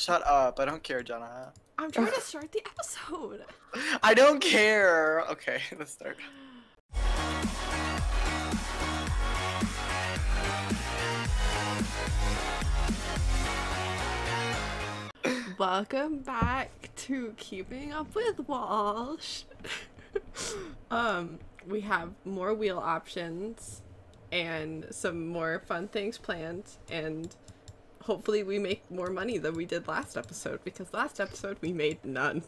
Shut up. I don't care, Jenna. I'm trying to start the episode. I don't care. Okay, let's start. Welcome back to Keeping Up with Walsch. um, we have more wheel options and some more fun things planned and hopefully we make more money than we did last episode because last episode we made none.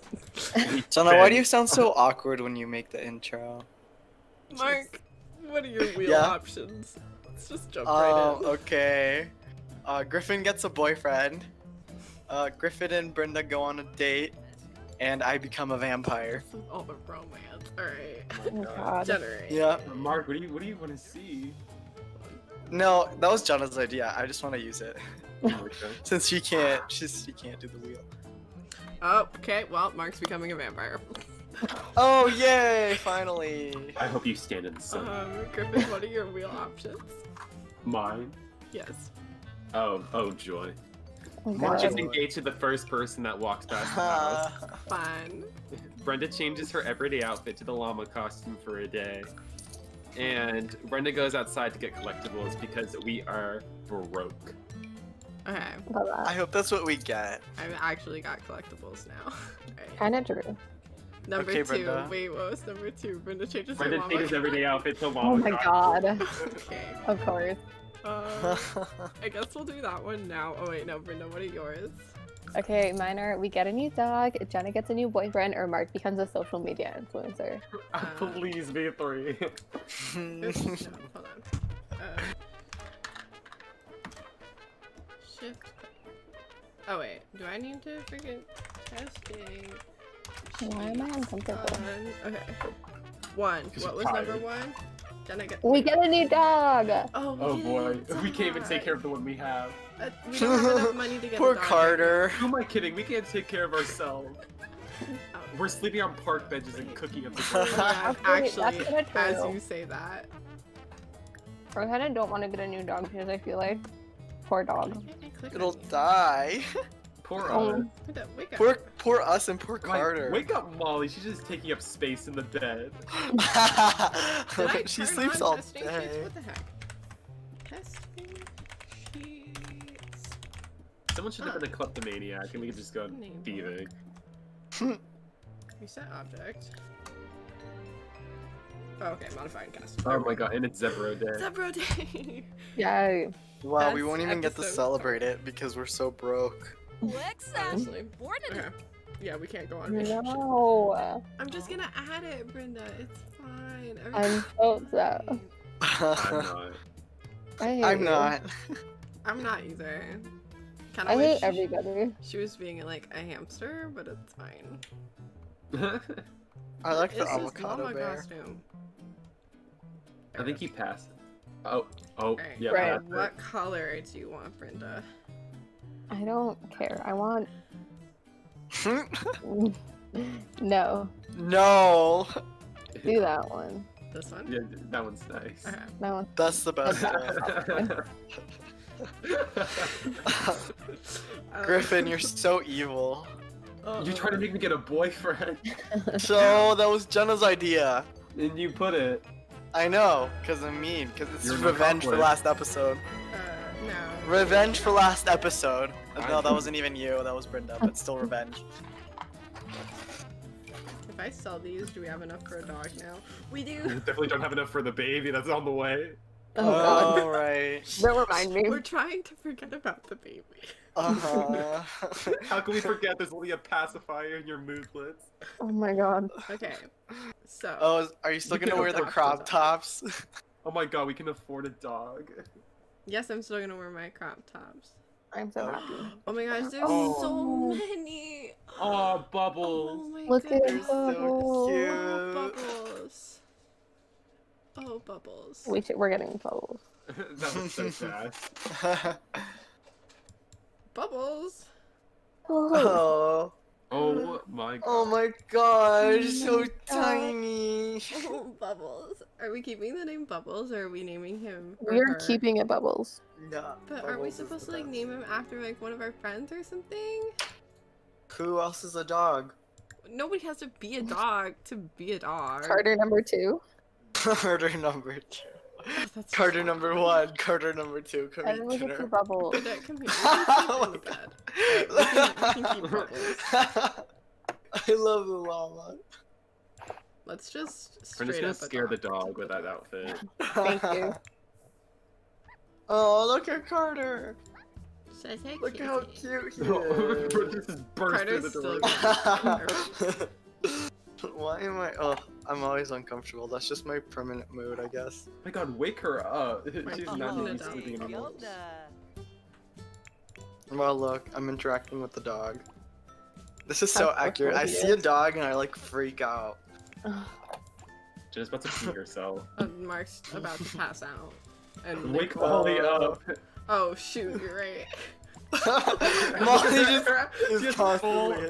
Jenna, why do you sound so awkward when you make the intro? Mark, what are your wheel Yeah? options? Let's just jump Oh, right in. okay. Uh, Griffin gets a boyfriend. Uh, Griffin and Brenda go on a date, and I become a vampire. All the romance. Alright. Oh my god. Generate. Yeah. Mark, what do you what do you want to see? No, that was Jenna's idea. I just want to use it Okay. since she can't. She's she can't do the wheel. Oh, okay. Well, Mark's becoming a vampire. Oh yay! Finally. I hope you stand in the sun. Um, Griffin, what are your wheel options? Mine. Yes. Oh, oh joy. Oh my Mark god. to the first person that walks past the house. Fun. Brenda changes her everyday outfit to the llama costume for a day. And Brenda goes outside to get collectibles because we are broke. Okay. Love I hope that's what we get. I've actually got collectibles now. Alright. Kind of true. Number Okay, two. Brenda. Wait, what was number two? Brenda changes Brenda her changes everyday outfit to llama Oh my god. Okay. Of course. Um, I guess we'll do that one now. Oh wait, no, Brenda, what are yours? Okay, mine are we get a new dog, Jenna gets a new boyfriend, or Mark becomes a social media influencer. Please be three. No, hold on. Shift. Oh wait, do I need to freaking testing? Why am I uncomfortable? One. Okay. One. 'Cause What you're was number tired. one? Jenna get. We get a new dog! Oh, we Oh boy, a we can't even take care of the one we have. Uh, we don't have enough money to get Poor a dog. Carter. Who am I kidding? We can't take care of ourselves. Oh. We're sleeping on park benches and cooking up the food. Actually, Actually, that's as you say that. I kind of don't want to get a new dog because I feel like poor dog. Why can't I click It'll die. Poor Oh. us. Wait up, wake up. Poor poor us and poor Like, Carter. wake up, Molly. She's just taking up space in the bed. She sleeps all testing sheets? day. What the heck? Testing sheets. Someone should have been a kleptomaniac and we could just go Name thieving. Reset object. Oh, okay, modified cast. Oh my god, and it's Zebro Day. Zebra day. Yeah. Wow, we won't even get to celebrate it because we're so broke. Lexa, um, Honestly. born in Okay. Yeah, we can't go on vacation. No. I'm just gonna add it, Brenda. It's fine. I'm so upset. I'm not. I hate I'm you. not. I'm not either. Kind I of hate everybody. she was being like a hamster, but it's fine. I like the is avocado bear. costume? I think he passed. Oh, oh, Alright, yeah. Right. that's. What color do you want, Brenda? I don't care. I want. no. no, Do that one. This one? Yeah, that one's nice. Okay. That one. that's the best one. Um, Griffin, you're so evil. you trying to make me get a boyfriend, So that was Jenna's idea. and you put it. I know, cause I'm mean, cause it's You're revenge for last episode. Uh, no. Revenge for last episode. I- No, that wasn't even you. That was Brenda, but still revenge. If I sell these, do we have enough for a dog now? We You do. definitely don't have enough for the baby that's on the way. Oh god. All right. Don't remind me. We're trying to forget about the baby. Uh huh. How can we forget there's only a pacifier in your moodlets? Oh my god. Okay. So. oh, are you still We gonna wear the crop tops? Oh my god, we can afford a dog. Yes, I'm still gonna wear my crop tops. I'm so happy. Oh my gosh, there's Oh. so many. Oh, bubbles. Oh my Look at goodness. so Bubbles. cute. Oh, bubbles. Oh, bubbles. We should, we're getting bubbles. that was so fast. Bubbles. Oh. oh, uh-huh. Oh, oh my god. oh my gosh, so God. tiny. Oh, Bubbles. Are we keeping the name Bubbles or are we naming him? We're keeping it bubbles. No. But aren't we supposed to like name him after like one of our friends or something? Who else is a dog? Nobody has to be a dog to be a dog. Carter number two. Carter number two. Oh, that's Carter so number one. Carter number two. I don't get Commissioner. two bubbles. Bridget, come here. You can sleep in the bed. We can- we can. I love the llama. Let's just We're just gonna up scare the adopt. dog with that outfit. Thank you. Oh, look at Carter. Should I say Look how cutie? cute he oh, is. This is burst through Carter's the still door. good. Why am I? Oh, I'm always uncomfortable. That's just my permanent mood, I guess. Oh my god, wake her up. She's not can even adopt sleeping anymore. Bubbles. Well, look, I'm interacting with the dog. This is so accurate. I see a dog and I like freak out. Just about to pee herself. Uh, Mark's about to pass out. And Wake like, Molly up. oh shoot, you're right. Molly just She is full,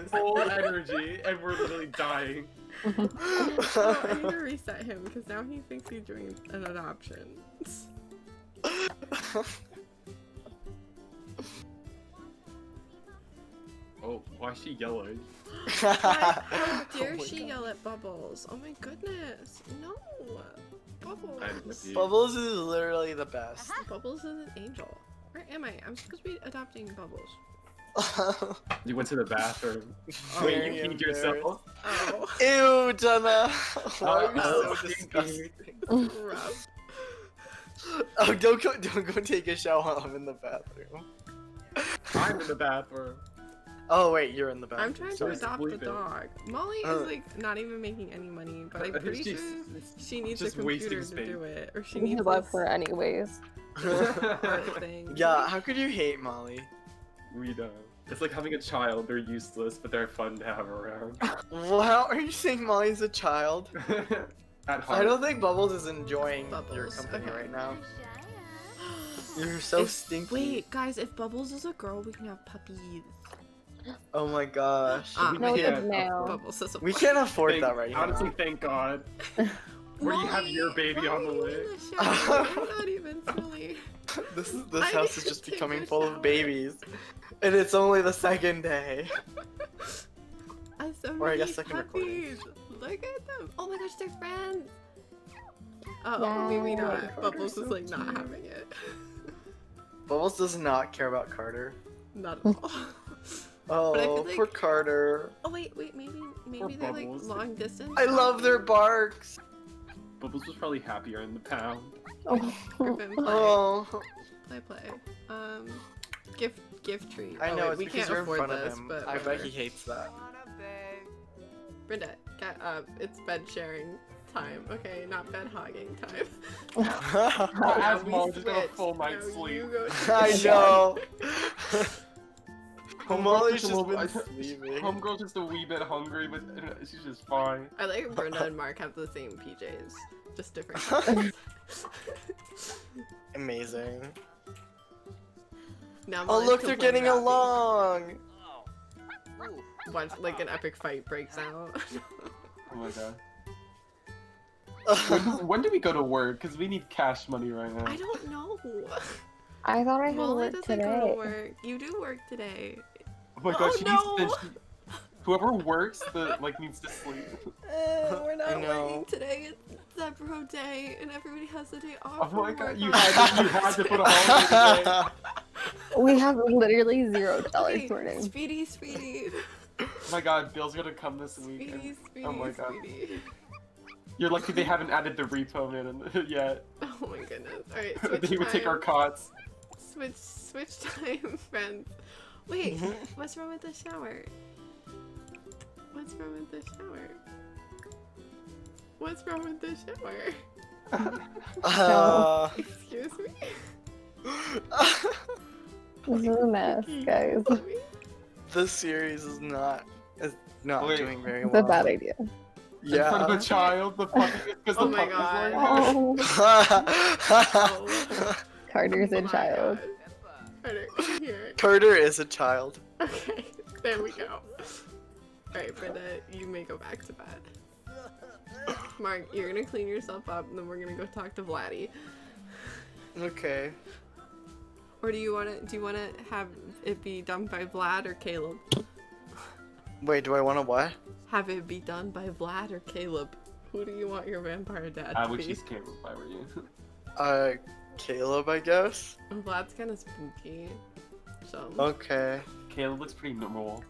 full energy, and we're literally dying. Oh, I need to reset him because now he thinks he's doing an adoption. Oh, why is she yelling? Why, how Oh dare my she God. yell at Bubbles? Oh my goodness. No. Bubbles. I'm with you. Bubbles is literally the best. Bubbles is an angel. Where am I? I'm supposed to be adopting Bubbles. You went to the bathroom. Oh, Wait, you peed yourself? Oh, Ew, Jenna. Why are you Oh, so disgusting? Oh, don't go, don't go take a shower while I'm in the bathroom. I'm in the bathroom. Oh wait, you're in the bathroom. I'm trying to adopt the dog. Molly Uh. is like not even making any money, but I'm pretty sure she needs a computer to space. do it, or she We needs love this her anyways. Yeah, how could you hate Molly? We know. It's like having a child. They're useless, but they're fun to have around. Wow, are you saying Molly's a child? At heart. I don't think Bubbles is enjoying your Bubbles, company okay. right now. You're so If- stinky. Wait, guys, if Bubbles is a girl, we can have puppies. Oh my gosh. Ah, We No, can't a. Bubbles is a we can't afford Thank- that right honestly, now. thank God. Where do you have your baby on the why way? in the shower? I'm not even silly. This is this I house is just becoming full shower. of babies. And it's only the second day. I have so Or I guess second recording. puppies. Look at them. Oh my gosh, they're friends. Oh, maybe not. Carter's Bubbles so is like not having it. Bubbles does not care about Carter. Not at all. Oh, But like- poor Carter. oh wait, wait, maybe maybe they're like long distance. I love their barks. Bubbles was probably happier in the pound. Oh. Griffin, play, Oh, play, play. Um, gift, gift treat. I Oh, know wait, it's we can't afford this, but I bet he hates that. Brenda, get up. It's bed sharing time. Okay, not bed hogging time. Oh, Now As we Molly just got a full night's Now sleep. you go to I know. Homegirl's Molly's just a just little- been I- sleeping. Homegirl's just a wee bit hungry, but uh, she's just fine. I like Brenda and Mark have the same PJs, just different. colors. Amazing. Now Oh look, they're getting about me. along. Once like an epic fight breaks out. Oh my god. When, when do we go to work? Because we need cash money right now. I don't know. I thought I had Molly work doesn't today. go to work. You do work today. Oh my Oh, god, she no! needs to. She, whoever works, the like needs to sleep. Uh, we're not know. working today. It's Zebro Day, and everybody has the day off. Oh my god, you on had to, you had to put a holiday today. We have literally zero dollars Okay, sorting. Speedy, Speedy, Oh my god, Bill's gonna come this week. Speedy, Speedy, Oh my God. Speedy. You're lucky they haven't added the repo man yet. Oh my goodness. Alright, switch he would take our cots. Switch, switch time, friends. Wait, what's wrong with the shower? What's wrong with the shower? What's wrong with the shower? Uh, Excuse me? This is a mess, guys. This series is not is not Wait. doing very well. It's a bad idea. In front of Yeah. a child, the puppy, because Oh the my God. like, Oh, Carter's Oh a my child. God. Carter. Carter is a child. Okay, there we go. Alright, Brenda, you may go back to bed. Mark, you're gonna clean yourself up, and then we're gonna go talk to Vladdy. Okay. Or do you want to? Do you want to have it be done by Vlad or Caleb? Wait, do I want to what? Have it be done by Vlad or Caleb? Who do you want your vampire dad I to be? I would be? choose Caleb if I were you. Uh, Caleb, I guess. Vlad's kind of spooky. So. Okay. Caleb looks pretty normal.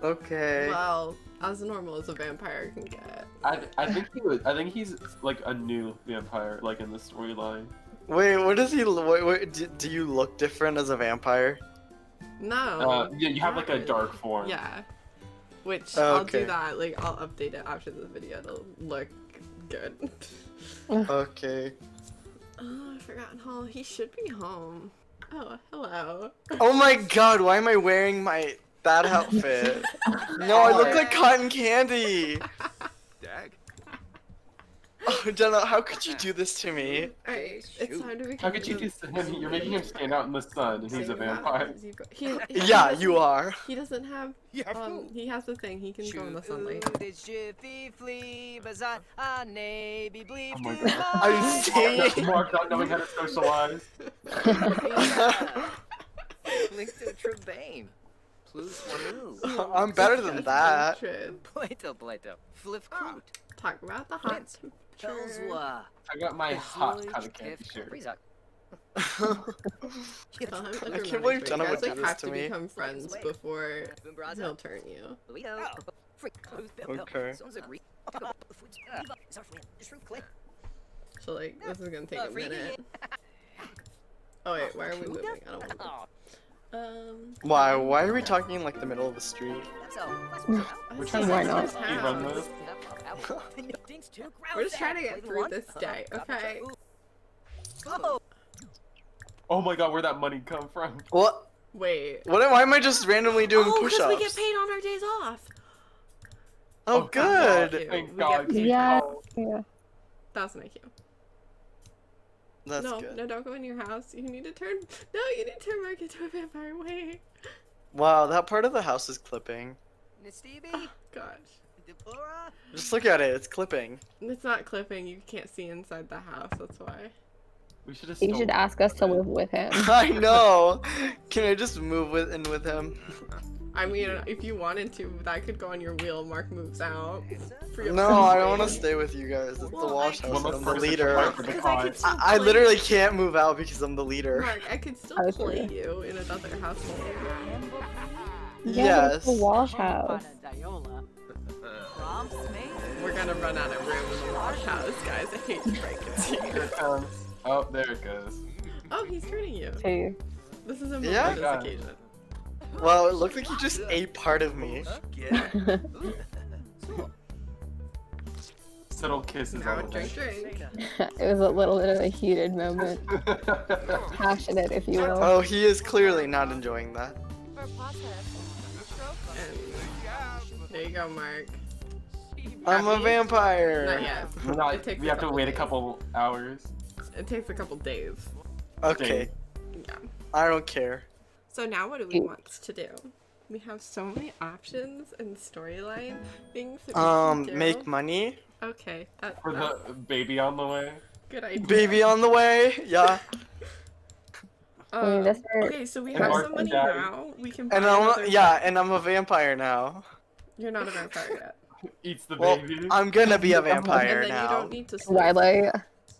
Okay. Well, as normal as a vampire can get. I, I think he would. I think he's like a new vampire, like in the storyline. Wait, what does he? lo- Wait, wait, do, do you look different as a vampire? No. Uh, yeah, you have like a dark form. Yeah. Which Oh, I'll do that. Like I'll update it after the video to look good. Okay. oh, I forgot Hall. He should be home. Oh, hello. Oh my god, why am I wearing my that outfit? no, I look like cotton candy. Dag. Oh, Jenna, how could you do this to me? Alright, it's time to become. How could you do this to him? You're making him stand out in the sun, and he's a vampire. He, he Yeah, you are. He doesn't have. Yeah, Um, he has the thing. He can go in the sunlight. Oh my god. god. Are you saying? Mark not knowing how to socialize. Link to Trebane. Plus I'm better than that. Plato, Plato. Flip coot. Talk about the hot temperature. I got my hot cotton candy shirt. Rizak. Tell him to I remind can't you, believe but Jenna you would guys do like this have to to me. become friends before he'll Bumbraza. turn you. Luito. Okay. Sons of re- Shrimp clay. So like, this is gonna take Uh, a minute. Oh wait, why are we moving? I don't want to. Um. Why? Why are we talking in like the middle of the street? that's all. That's what's We're trying to Why not? speed run house. this. We're just trying to get through this day, okay? Oh, my god, where'd that money come from? What? Wait. What? Why am I just randomly doing oh, push-ups? because we get paid on our days off. Oh, Oh, good. Thank you. Thank We God. Yeah. Yeah. That's an IQ. That's no, good. no, don't go in your house. You need to turn. No, you need to turn Mark into a vampire. Wait. Wow, that part of the house is clipping. Stevie. Oh, gosh. Deborah. Just look at it. It's clipping. It's not clipping. You can't see inside the house. That's why. We should have. You should ask us to live with him. I know. Can I just move with in with him? I mean, if you wanted to, that could go on your wheel. Mark moves out. No, I don't want to stay with you guys. It's the Well, Walsch I- house. One and less I'm the leader. the I could cause. still I, I literally can't move out because I'm the leader. Mark, I could still I play you in another household. Yeah, Yes. it's the Walsch house. We're gonna run out of room in the wash house, guys. I hate to break it to you. Oh, there it goes. Oh, he's turning you. Too. This is a Yeah? momentous Yeah. occasion. Well, it looked like you just ate part of me. Subtle kisses Now on the drink, drink. it was a little bit of a heated moment. Passionate, if you will. Oh, he is clearly not enjoying that. There you go, Mark. I'm a vampire. Not yet. We're not, It takes we have to couple wait a couple hours. It takes a couple days. Okay, Yeah. I don't care. So now what do we want to do? We have so many options and storyline things that we Um, can do. make money. Okay, that, For the baby on the way. good idea. Baby on the way. Yeah. I Um, okay, so we And have some money now. We can buy And I'm yeah, and I'm a vampire now. You're not a vampire yet. Eats the Well, baby. I'm gonna be a vampire and vampire then you don't need to sleep. Twilight.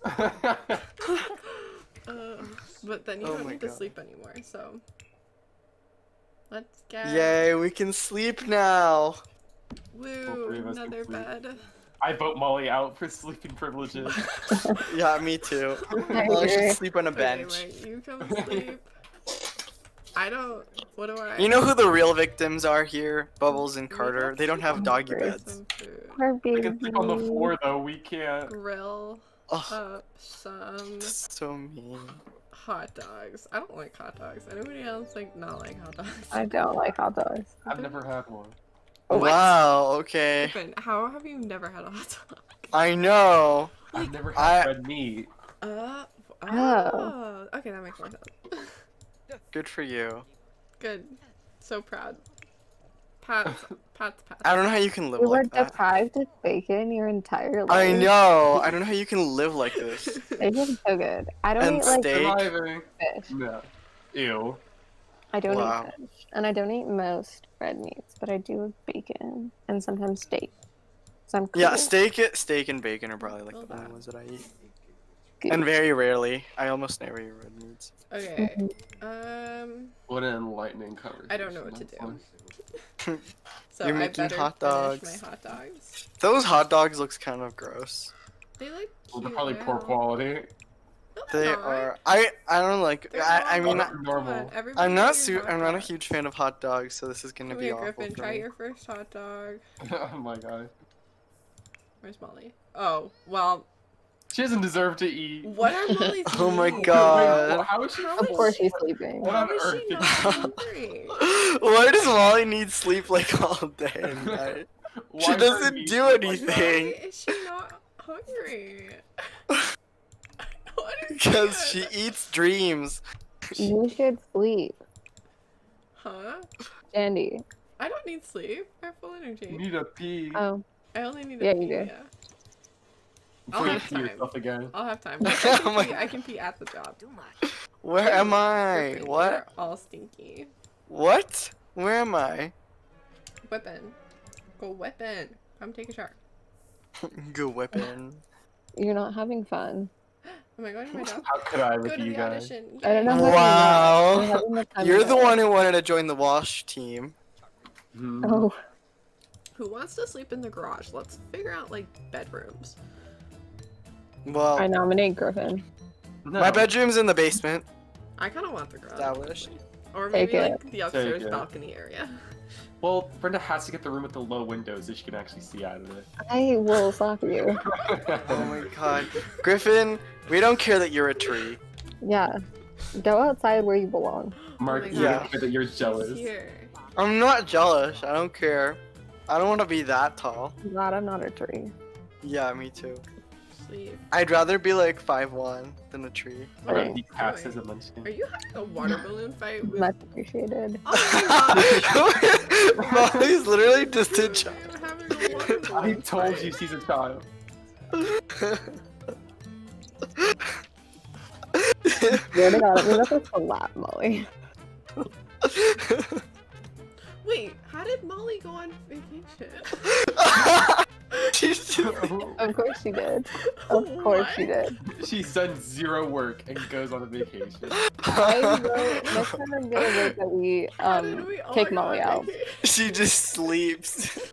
Uh, but then you Oh don't my need to sleep anymore, so. Let's get. Yay, we can sleep now. Woo, three of another bed. I vote Molly out for sleeping privileges. Yeah, me too. I Well, I agree. should sleep on a Okay, bench. wait, you come sleep. I don't. What do I? You know who the real victims are here? Bubbles and Carter. They don't have doggy beds. Some food. Our I can sleep on the floor though. We can't. Grill Oh, up some so mean. Hot dogs. I don't like hot dogs. Anybody else like not like hot dogs? I don't like hot dogs. I've never had one. What? Wow, okay. Griffin, how have you never had a hot dog? I know. I've never I- had red meat. Uh, Oh. oh. Okay, that makes more sense. Good for you. Good. So proud. Pat's, Pat's, Pat's. I don't know how you can live You were like that. deprived of bacon your entire life. I know. I don't know how you can live like this. Bacon's so good. I don't And eat like steak. Fish. No. Ew. I don't Wow. eat fish, and I don't eat most red meats, but I do have bacon and sometimes steak. So I'm cool. Yeah, steak, steak and bacon are probably like Love the only ones that I eat. Good. And very rarely. I almost never eat red meats. Okay. Um. What an enlightening conversation. I don't know what to do. So You're I making better hot dogs. my hot dogs. Those hot dogs looks kind of gross. They look Well, they're probably poor quality. No, they're not. are. I I don't like. They're I, I mean, They're I, Come normal. on, everybody I'm not su- I'm not a huge fan of hot dogs, so this is gonna Come be here, awful Griffin. for Try me. your first hot dog. oh my god. Where's Molly? Oh, well, She doesn't deserve to eat. what are Molly's Oh my? God. Wait, how is she How Of course she's sleeping. What on is earth she is- not hungry? Why does Molly need sleep like all day and night? She doesn't do anything. that? Why is she not hungry? Because she eats dreams. You should sleep, Huh? Andy. I don't need sleep. I have full You energy. need a pee. Oh, I only need a Yeah, a you pee, do. yeah. I'll have time. yourself again. I'll have time. I can, Oh pee, I can pee at the job. Where am I? What? You're all stinky. What? Where am I? Weapon. Go weapon. Come take a shower. Good weapon. you're not having fun. Am I going to my job? How could I with you guys? audition. I don't know Wow. you know. You're, the You're the your one who wanted to join the Walsch team. Life. Oh, Who wants to sleep in the garage? Let's figure out like bedrooms. Well, I nominate Griffin. No. my bedroom's in the basement. I kind of want the garage. Established. actually. Or Take maybe it. like the upstairs balcony area. Well, Brenda has to get the room with the low windows so she can actually see out of it. I will slap you. Oh my god. Griffin, we don't care that you're a tree. Yeah. Go outside where you belong. Mark, oh my you God. don't care that you're jealous. I'm not jealous. I don't care. I don't want to be that tall. Glad I'm not a tree. Yeah, me too. Sleep. I'd rather be like 5'1 than a tree. What Right. are He you passes doing? a munchkin. Are you having a water balloon fight with Much appreciated. Oh my god! Molly's literally just a child. You're having a water I told fight. you she's a child. Swear to God, I'm about to slap Molly. Wait, how did Molly go on vacation? She's just- Of course she did. Of course she did. She's done zero work and goes on a vacation. I wrote, next time I'm gonna write that we um we all take Molly out. she just sleeps.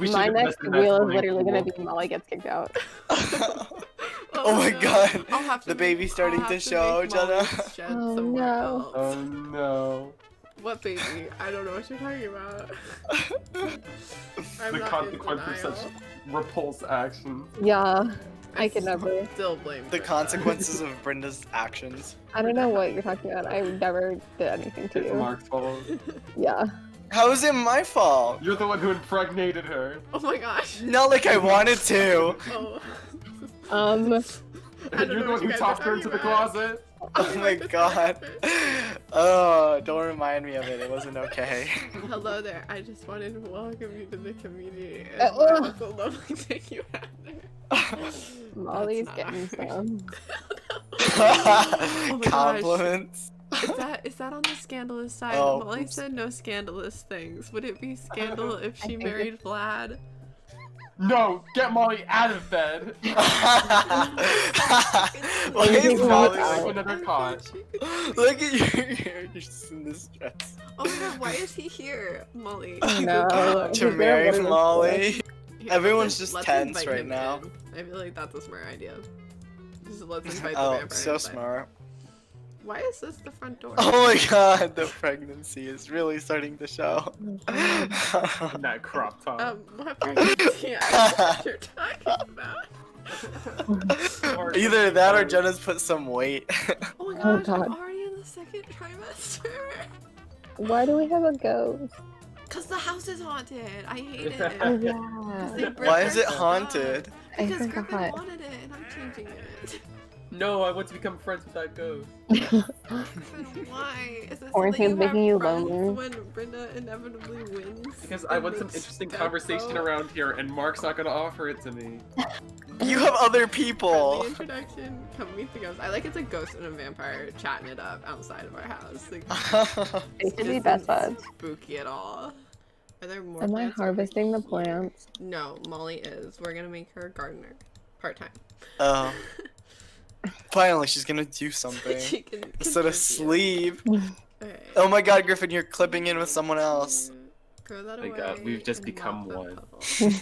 We My next invested wheel is swimming literally gonna be Molly gets kicked out. Oh my no. God. I'll have to The baby's starting I'll to have show, Jenna. Oh, no. else. Oh no. What baby? I don't know what you're talking about. I'm the not consequence in of such denial. repulse action. Yeah, I I could never. Still blame the Brenda. consequences of Brenda's actions. I don't know what you're talking about. I never did anything to It's you. Mark's fault. Yeah. How is it my fault? You're the one who impregnated her. Oh my gosh. Not like I wanted to. Oh. Um. I You're the one who guys tossed her into the closet. Oh my god. Oh, don't remind me of it. It wasn't okay. Hello there. I just wanted to welcome you to the community. And Uh, uh, ugh. Lovely thing you out there. Molly's That's getting not- some. Oh my gosh. Compliments. Is that is that on the scandalous side? Oh, Molly oops. said no scandalous things. Would it be scandal if she married Vlad? No, get Molly out of bed. Why you is think Molly about Like it? another cot. thought she could- Look at you. You're just in this dress. Oh my god, why is he here, Molly? No. Go. He's To marry go to the Molly. Everyone's just tense right now. in. I feel like that's a smart idea. Just let's invite the Oh, vampire so smart. Why is this the front door? Oh my god, the pregnancy is really starting to show. In that crop top. Um, what pregnancy? I don't know what you're talking about. Either that or Jenna's put some weight. Oh my Oh God. I'm already in the second trimester. Why do we have a ghost? Cause the house is haunted. I hate Oh it. 'Cause they yeah. Why is it haunted? I Because Griffin wanted it, and I'm changing it. No, I want to become friends with that ghost. Why? Is this Quarantine's something making you friends lonely. When Brenda inevitably wins. Because I want some interesting Steph conversation vote? around here, and Mark's not gonna offer it to me. You have other Friendly people. introduction. Come meet the ghost. I like it's a ghost and a vampire chatting it up outside of our house. Like, They should be best isn't buds. Spooky at all. Are there more? Am I plants over harvesting the plants? No, Molly is. We're gonna make her a gardener, part time. oh. Finally, she's gonna do something. she can Instead of sleep. Okay. Oh my god, Griffin, you're clipping in with someone else. Throw that Oh my away. God, we've just and become one. puddle.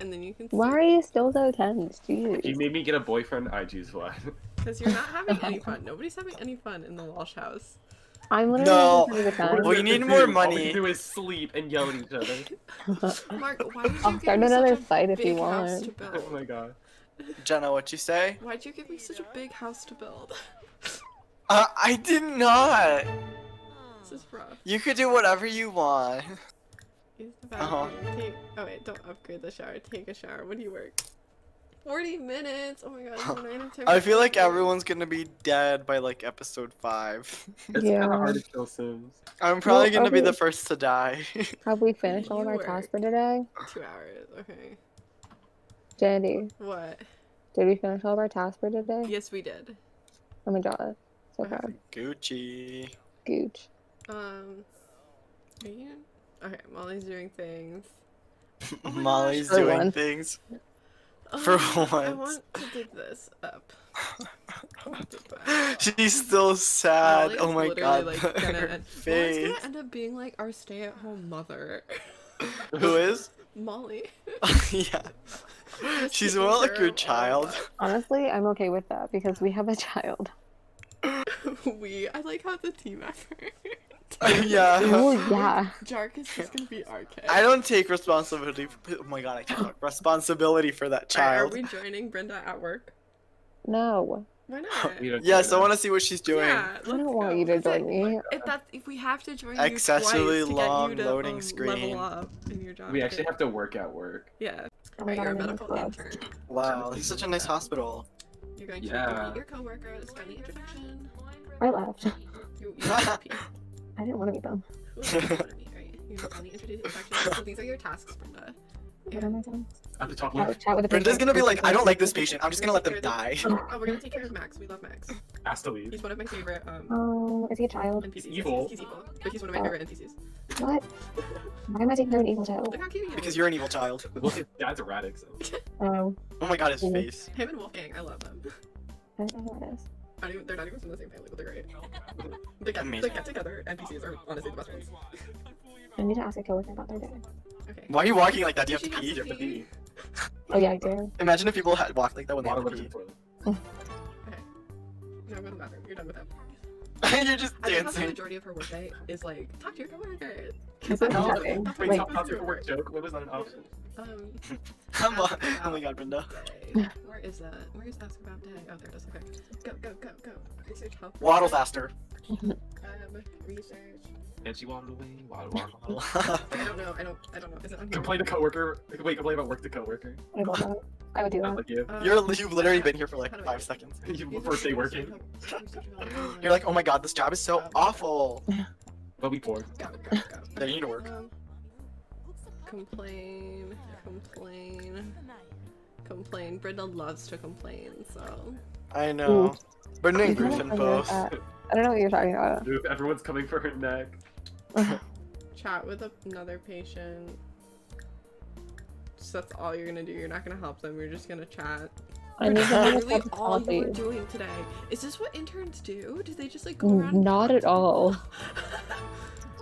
and then you can. Why are you still so tense? You made me get a boyfriend. I choose one. Because you're not having any fun. Nobody's having any fun in the Walsch house. I'm literally No. having a good Well, time. you need more do? All we money. can do is sleep and yell at each other. Mark, why did you I'll give start me such another a fight if you want. oh my god. Jenna, what you say? Why'd you give me such a big house to build? Uh, I did not. this is rough. You could do whatever you want. Use the Uh-huh. Take. Oh wait, don't upgrade the shower. Take a shower. When do you work? Forty minutes. Oh my god. it's nine and ten I feel like everyone's gonna be dead by like episode five. It's Yeah. kind of hard to kill Sims. I'm probably Well, gonna be the first to die. Have we finished all of our tasks for today? Two hours. Okay. Jandy, What? did we finish all of our tasks for today? Yes, we did. Oh my god. So proud. Gucci. Gooch. Um. Are you? Okay. Molly's doing things. Oh Molly's gosh. Doing one. things. For Um, I want to dig this up. She's still sad. Molly's oh my literally, god. Like, her gonna, end... Molly's face. gonna end up being like our stay-at-home mother. Who is? Molly. yeah. She's taking more like your child. Honestly, I'm okay with that because we have a child. we. I like how the team effort. yeah. Oh yeah. Jarkus is just gonna be our kid. I don't take responsibility. For, oh my god, I can't talk. Responsibility for that Alright, child. Are we joining Brenda at work? No. Why not? Yes, I want to see what she's doing. Yeah, I don't want go. you to 'Cause join me. If that if we have to join you Excessively twice to long get you to, loading um, screen. level up in your job. We actually have to work at work. Yeah. Oh my Alright, you're a I'm medical intern. Wow, this is such a nice hospital. You're going to Yeah. meet your coworkers, friendly introduction. I left. You, you have to pee. I didn't want to meet them. Who else do you wanna meet, right? You know, friendly introduction. So these are your tasks, Brenda. What am I doing? I have to talk Chat, with chat with the Brenda's patient. gonna be like, I don't like this patient. I'm just gonna let them die. Oh, we're gonna take care of Max. We love Max. asked to leave. He's one of my favorite um Oh, is he a child? NPCs. He's evil. He's, he's evil, but he's one of my Oh. favorite NPCs. What? Why am I taking care of an evil child? Look how cute he is. Because you're an evil child. Well, his dad's erratic, so. Oh, Oh my god, his Mhm. face. him and Wolfgang. I love them. I don't know who that is. I don't even, they're not even from the same family, but they're great. They get, they get together. NPCs are honestly the best ones. I need to ask a coworker about their day. Okay. Why are you walking like that? Do you have She to pee? to You have to pee. Oh yeah, I do. Imagine if people had walked like that when they Water had to pee. toilet. Now go to the bathroom. You're done with that. You're just I think the majority of her workday is like talk to your coworkers. That's That's not all- happening. that's Wait, what top do top at work joke? When was that an option? Um, Come on. Oh my about god, Brenda. day. Where is that? Where is ask about day? Oh, there it is. Okay. Go, go, go, go. Research help. Waddle faster. Um, research. And she waddled away. Waddle, waddle, waddle. I don't know. I don't. I don't know. Is it on here? complain to coworker. Wait, complain about work to coworker. I love that. I would do that. like you. Um, You're you've literally been here for like how do I five do seconds. You Research first day working. research help, research help. You're like, oh my god, this job is so awful. But we poor. You need to work. Um, complain, complain, complain. Brenda loves to complain, so. I know. Brenda and You Griffin both. I don't know what you're talking about. Dude, everyone's coming for her neck. Chat with another patient. Just that's all you're gonna do. You're not gonna help them. You're just gonna chat. I need That's to literally cup of all you were doing today. Is this what interns do? Do they just like go around? Not at all.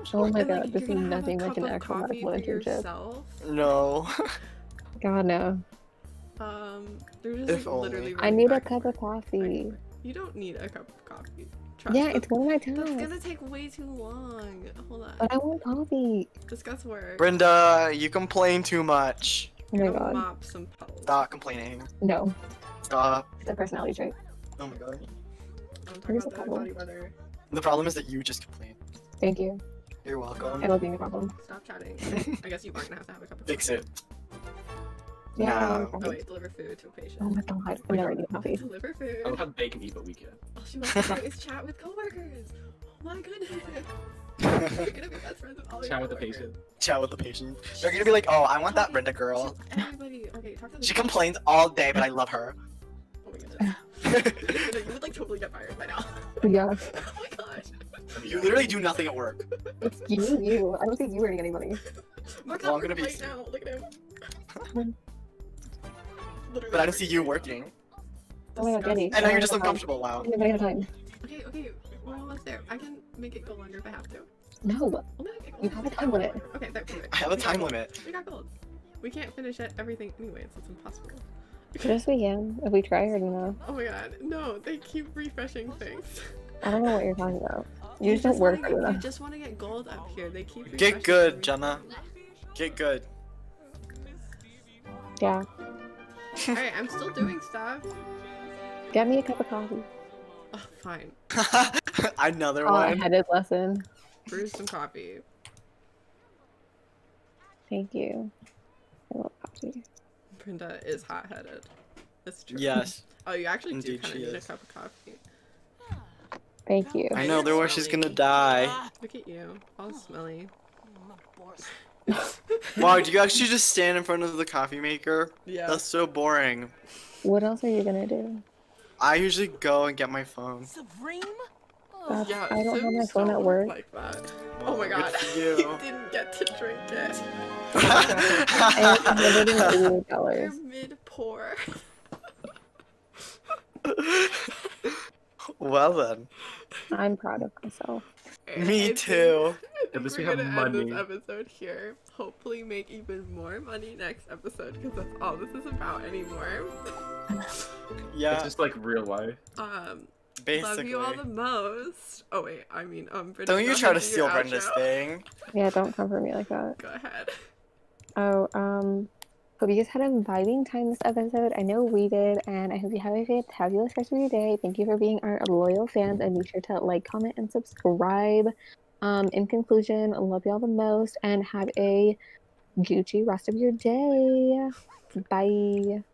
people? Oh my And, like, god, this is gonna have a nothing like an actual coffee medical for yourself? No. God no. Um, they're just If like, only. literally. I need a cup of coffee. You don't need a cup of coffee. Trust Yeah, me. it's one of my That's tasks. gonna take way too long. Hold on. But I want coffee. Discuss work. Brenda, you complain too much. Oh my Go god. Mop some puddles. Stop complaining. No. Stop. It's a personality trait. Oh my god. I'm talking Here's about a the puddle. body weather. The problem is that you just complain. Thank you. You're I welcome. love being a problem. Stop chatting. I guess you are gonna have to have a cup of Fix coffee. it. Yeah. No. Oh, oh wait, deliver food to a patient. Oh my god, I'm never eating coffee. Deliver food. I don't have they can eat, but we can. All she wants to do is chat with coworkers. Oh my goodness. You're gonna be best friends with all your Chat with the coworkers. patient. Chat with the patient. They're gonna be like, oh, I want that Brenda girl. Just Everybody, okay, talk to the She complains all day, but I love her. Oh my goodness. you would like totally get fired by now. Yeah. oh my gosh. You literally do nothing at work. It's you you. I don't think you're earning any money. Mark Well, I'm gonna be- right now. Look at him. But I don't see you working. Oh my god, Jenny. And now you're just I don't have uncomfortable. Wow. time. I don't have time. Okay, okay, we're almost there. I can make it go longer if I have to. No. We'll make it go You have a time limit. Okay, there, perfect. I have a We time limit. We got gold. We can't finish it, everything anyways. It's impossible. Yes, we can. If we try hard enough. Oh my god, no! They keep refreshing things. I don't know what you're talking about. You just don't work get- hard You just want to get gold up here. They keep Get good. Jenna. Get good. Yeah. Alright, I'm still doing stuff. Get me a cup of coffee. Oh, fine. Another Oh, I one. headed lesson. Brew some coffee. Thank you. I love coffee. Brenda is hot headed. That's true. Yes. Oh, you actually do kind of she need a cup of coffee. Thank you. I know, otherwise she's gonna die. Look at you, all smelly. Wow, do you actually just stand in front of the coffee maker? Yeah. That's so boring. What else are you gonna do? I usually go and get my phone. Supreme? That's, yeah, I don't have my Sims phone at work. Like that. Oh my god. you you. didn't get to drink it. I am literally eighty You're dollars. mid pour. well then. I'm proud of myself. Me too. At least we we're have gonna end this episode here. Hopefully, make even more money next episode because that's all this is about anymore. Yeah, it's just like real life. Um, basically. love you all the most. Oh wait, I mean, um, Brenda's Don't you try to steal Brenda's outro. thing. Yeah, don't come for me like that. Go ahead. Oh, um, hope you guys had a vibing time this episode. I know we did, and I hope you have a fantabulous rest of your day. Thank you for being our loyal fans, and be sure to like, comment, and subscribe. Um, in conclusion, love y'all the most, and have a Gucci rest of your day. Bye.